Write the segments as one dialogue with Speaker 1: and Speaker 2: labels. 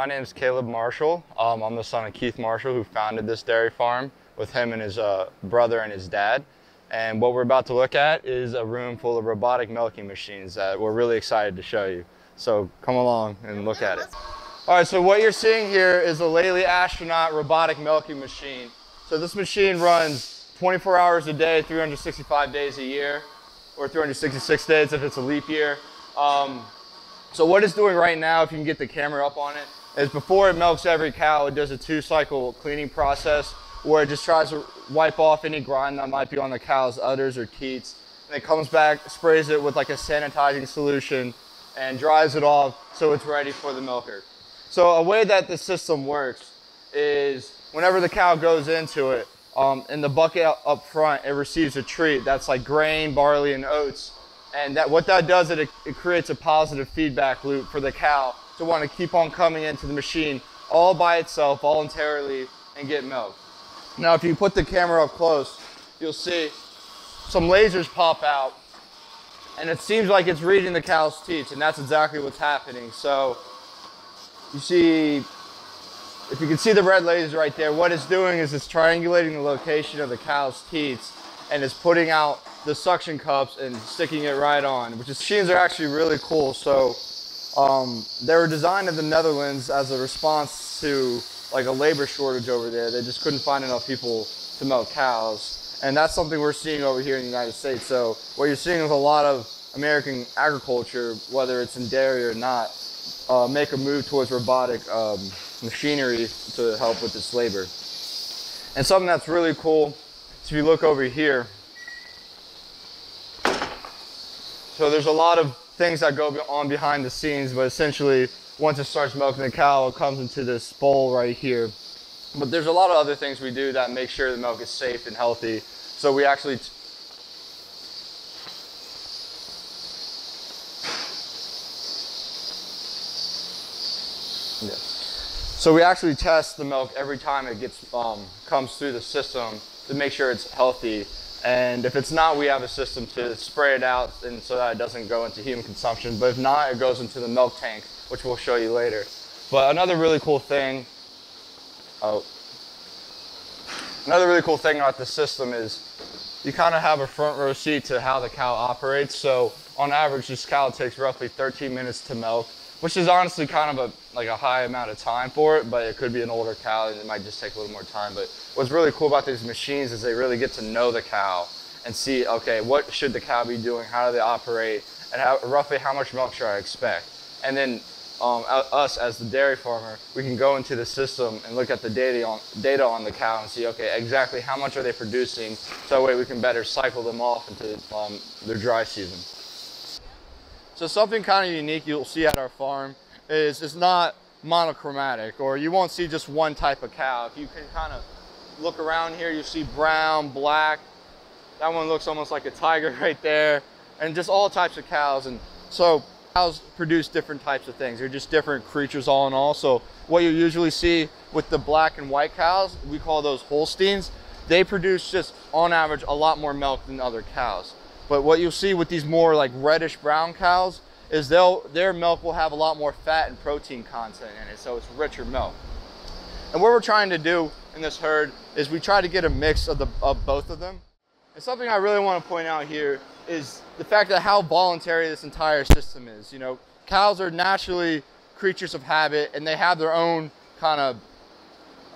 Speaker 1: my name is Caleb Marshall. Um, I'm the son of Keith Marshall, who founded this dairy farm with him and his uh, brother and his dad. And what we're about to look at is a room full of robotic milking machines that we're really excited to show you. So come along and look at it. All right, so what you're seeing here is a Lely Astronaut robotic milking machine. So this machine runs 24 hours a day, 365 days a year, or 366 days if it's a leap year. Um, so what it's doing right now, if you can get the camera up on it, is before it milks every cow, it does a two cycle cleaning process where it just tries to wipe off any grime that might be on the cow's udders or teats. And it comes back, sprays it with like a sanitizing solution and dries it off so it's ready for the milker. So a way that the system works is whenever the cow goes into it, um, in the bucket up front, it receives a treat that's like grain, barley, and oats. And that what that does, it, it creates a positive feedback loop for the cow to want to keep on coming into the machine all by itself, voluntarily, and get milk. Now, if you put the camera up close, you'll see some lasers pop out and it seems like it's reading the cow's teats and that's exactly what's happening. So you see, if you can see the red laser right there, what it's doing is it's triangulating the location of the cow's teats and it's putting out the suction cups and sticking it right on, which is, machines are actually really cool. So um, they were designed in the Netherlands as a response to like a labor shortage over there. They just couldn't find enough people to milk cows. And that's something we're seeing over here in the United States. So what you're seeing is a lot of American agriculture, whether it's in dairy or not, uh, make a move towards robotic um, machinery to help with this labor. And something that's really cool, is if you look over here, so there's a lot of things that go on behind the scenes, but essentially once it starts milking the cow, it comes into this bowl right here. But there's a lot of other things we do that make sure the milk is safe and healthy. So we actually Yeah. So we actually test the milk every time it gets um, comes through the system to make sure it's healthy. And if it's not, we have a system to spray it out and so that it doesn't go into human consumption. But if not, it goes into the milk tank which we'll show you later. But another really cool thing, oh, another really cool thing about the system is you kind of have a front row seat to how the cow operates. So on average, this cow takes roughly 13 minutes to milk, which is honestly kind of a like a high amount of time for it, but it could be an older cow and it might just take a little more time. But what's really cool about these machines is they really get to know the cow and see, okay, what should the cow be doing? How do they operate? And how, roughly how much milk should I expect? And then um, us as the dairy farmer, we can go into the system and look at the data on, data on the cow and see, okay, exactly how much are they producing, so that way we can better cycle them off into um, their dry season. So something kind of unique you'll see at our farm is it's not monochromatic, or you won't see just one type of cow. If you can kind of look around here, you see brown, black. That one looks almost like a tiger right there, and just all types of cows. And so Cows produce different types of things. They're just different creatures all in all. So what you usually see with the black and white cows, we call those Holsteins, they produce just on average a lot more milk than other cows. But what you'll see with these more like reddish brown cows is they'll their milk will have a lot more fat and protein content in it. So it's richer milk. And what we're trying to do in this herd is we try to get a mix of the of both of them. And something I really want to point out here is the fact that how voluntary this entire system is. You know, cows are naturally creatures of habit and they have their own kind of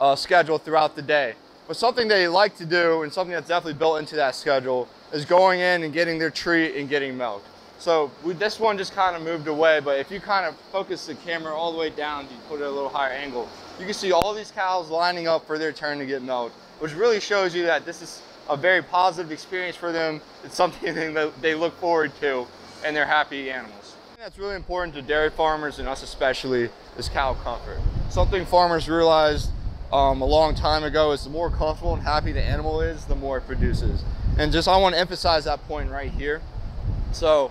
Speaker 1: uh, schedule throughout the day. But something they like to do and something that's definitely built into that schedule is going in and getting their treat and getting milk. So we, this one just kind of moved away, but if you kind of focus the camera all the way down, you put it at a little higher angle, you can see all these cows lining up for their turn to get milk, which really shows you that this is a very positive experience for them. It's something that they look forward to and they're happy animals. That's really important to dairy farmers and us especially is cow comfort. Something farmers realized um, a long time ago is the more comfortable and happy the animal is, the more it produces. And just I want to emphasize that point right here. So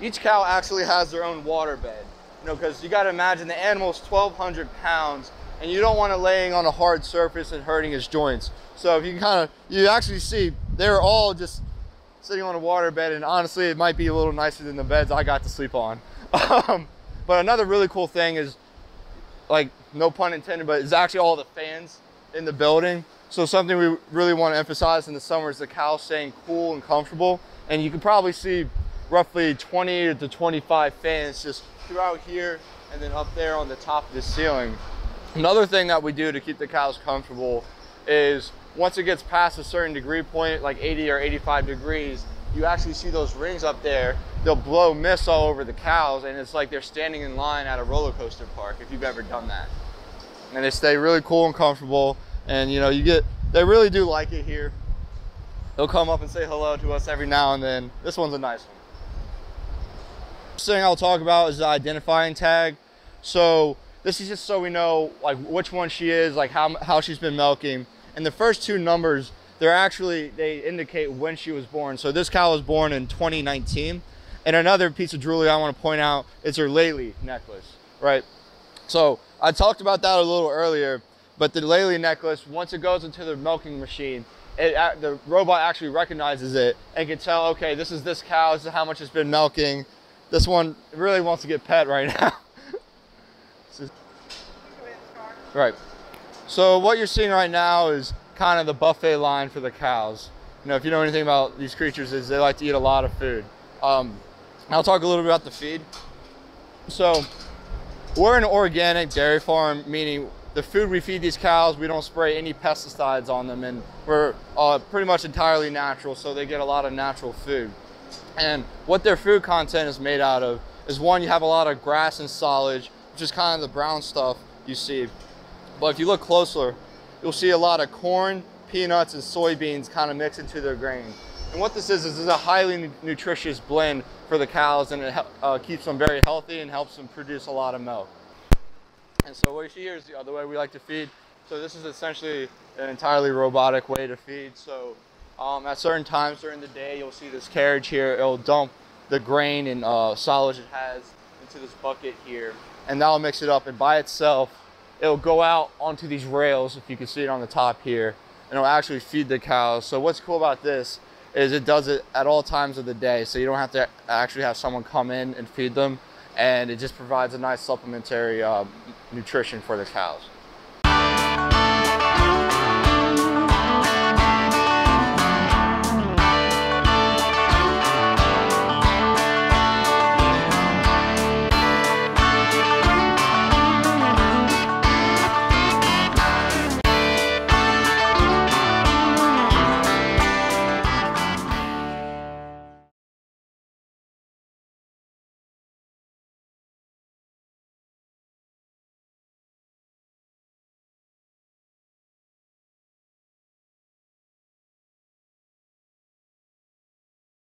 Speaker 1: each cow actually has their own water bed, you know, because you got to imagine the animal's 1,200 pounds and you don't want it laying on a hard surface and hurting its joints. So if you kind of, you actually see they're all just sitting on a water bed and honestly it might be a little nicer than the beds I got to sleep on. Um, but another really cool thing is like no pun intended, but it's actually all the fans in the building. So something we really want to emphasize in the summer is the cows staying cool and comfortable. And you can probably see roughly 20 to 25 fans just throughout here and then up there on the top of the ceiling. Another thing that we do to keep the cows comfortable is once it gets past a certain degree point, like 80 or 85 degrees, you actually see those rings up there. They'll blow mist all over the cows, and it's like they're standing in line at a roller coaster park if you've ever done that. And they stay really cool and comfortable, and you know, you get, they really do like it here. They'll come up and say hello to us every now and then. This one's a nice one. First thing I'll talk about is the identifying tag. So this is just so we know like which one she is, like how, how she's been milking. And the first two numbers, they're actually, they indicate when she was born. So this cow was born in 2019. And another piece of jewelry I want to point out is her Lely necklace, right? So I talked about that a little earlier, but the Lely necklace, once it goes into the milking machine, it, the robot actually recognizes it and can tell, okay, this is this cow, this is how much it's been milking. This one really wants to get pet right now. right. So what you're seeing right now is kind of the buffet line for the cows. You know, if you know anything about these creatures, is they like to eat a lot of food. Um, I'll talk a little bit about the feed. So we're an organic dairy farm, meaning the food we feed these cows, we don't spray any pesticides on them, and we're uh, pretty much entirely natural, so they get a lot of natural food. And what their food content is made out of is one, you have a lot of grass and silage, which is kind of the brown stuff you see. But if you look closer, you'll see a lot of corn, peanuts, and soybeans kind of mixed into their grain. And what this is, is a highly nutritious blend for the cows and it uh, keeps them very healthy and helps them produce a lot of milk. And so what you see here is the other way we like to feed. So this is essentially an entirely robotic way to feed. So um, at certain times during the day, you'll see this carriage here. It'll dump the grain and uh, silage it has into this bucket here, and that'll mix it up. And by itself, it'll go out onto these rails, if you can see it on the top here, and it'll actually feed the cows. So what's cool about this is it does it at all times of the day. So you don't have to actually have someone come in and feed them and it just provides a nice supplementary uh, nutrition for the cows.